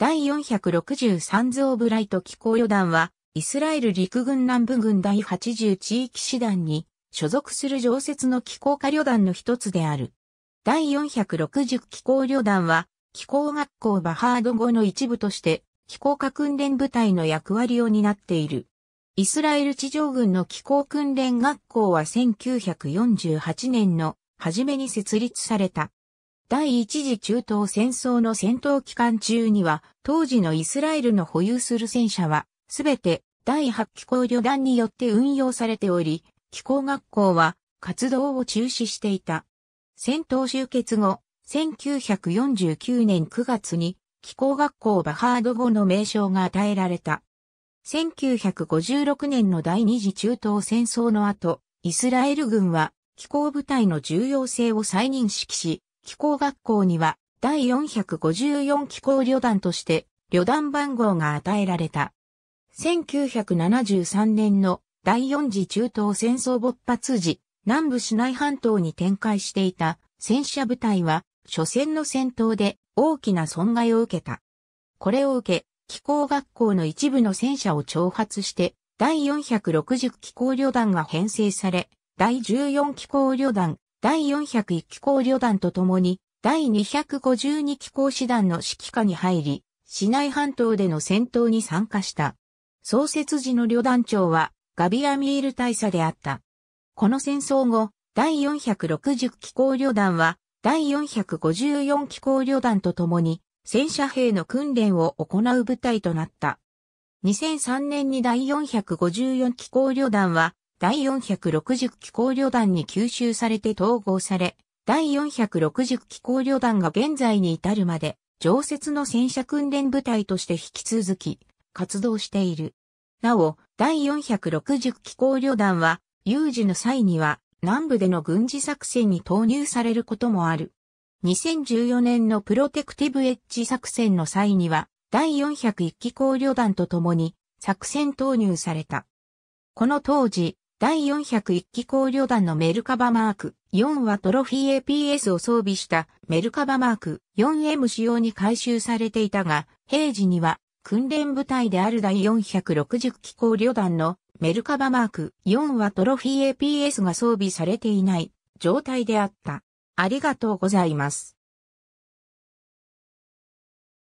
第463ズオブライト機構旅団は、イスラエル陸軍南部軍第80地域師団に所属する常設の機構科旅団の一つである。第460機構旅団は、機構学校バハード語の一部として、機構科訓練部隊の役割を担っている。イスラエル地上軍の機構訓練学校は1948年の初めに設立された。第一次中東戦争の戦闘期間中には、当時のイスラエルの保有する戦車は、すべて第8機構旅団によって運用されており、機構学校は活動を中止していた。戦闘終結後、1949年9月に機構学校バハード語の名称が与えられた。1956年の第二次中東戦争の後、イスラエル軍は機構部隊の重要性を再認識し、機構学校には第454機構旅団として旅団番号が与えられた。1973年の第四次中東戦争勃発時、南部シナイ半島に展開していた戦車部隊は、初戦の戦闘で大きな損害を受けた。これを受け、機構学校の一部の戦車を挑発して、第460機構旅団が編成され、第14機構旅団、第401機構旅団とともに、第252機構師団の指揮下に入り、市内半島での戦闘に参加した。創設時の旅団長は、ガビアミール大佐であった。この戦争後、第460機構旅団は、第454機構旅団とともに、戦車兵の訓練を行う部隊となった。2003年に第454機構旅団は、第460機構旅団に吸収されて統合され、第460機構旅団が現在に至るまで、常設の戦車訓練部隊として引き続き、活動している。なお、第460機構旅団は、有事の際には、南部での軍事作戦に投入されることもある。2014年のプロテクティブエッジ作戦の際には、第401機構旅団と共に作戦投入された。この当時、第401機構旅団のメルカバマーク4はトロフィー APS を装備したメルカバマーク 4M 仕様に改修されていたが、平時には訓練部隊である第460機構旅団のメルカバマーク4はトロフィー APS が装備されていない状態であった。ありがとうございます。